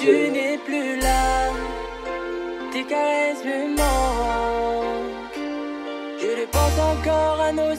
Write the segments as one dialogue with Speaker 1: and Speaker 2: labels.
Speaker 1: tu n'es plus là. Tes caresses me manquent. Je pense encore à nos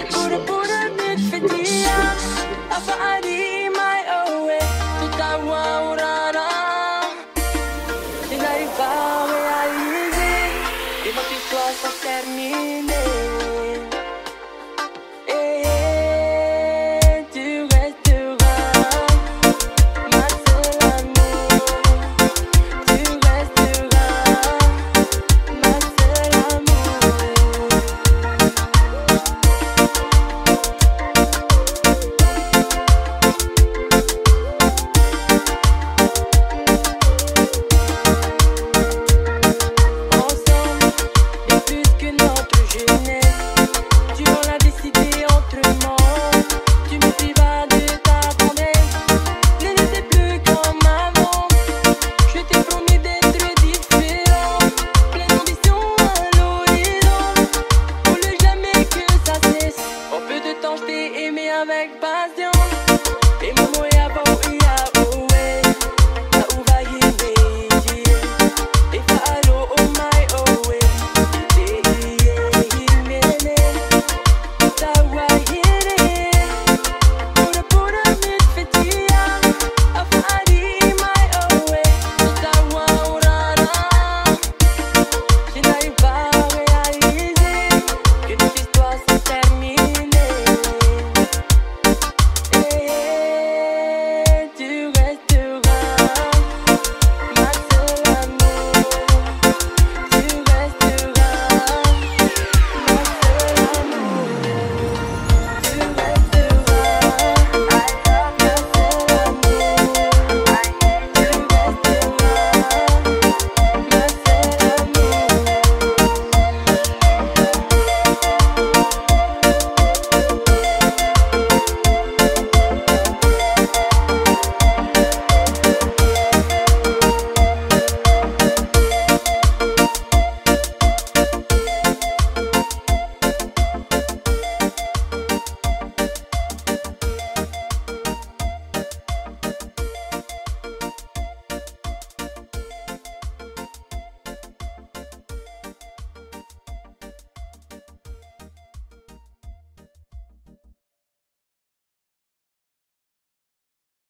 Speaker 1: Yes.